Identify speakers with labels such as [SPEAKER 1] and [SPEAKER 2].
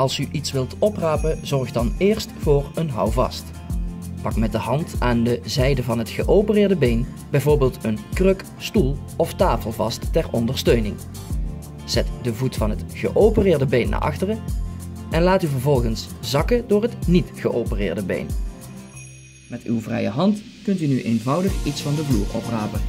[SPEAKER 1] Als u iets wilt oprapen, zorg dan eerst voor een houvast. Pak met de hand aan de zijde van het geopereerde been bijvoorbeeld een kruk, stoel of tafel vast ter ondersteuning. Zet de voet van het geopereerde been naar achteren en laat u vervolgens zakken door het niet geopereerde been. Met uw vrije hand kunt u nu eenvoudig iets van de vloer oprapen.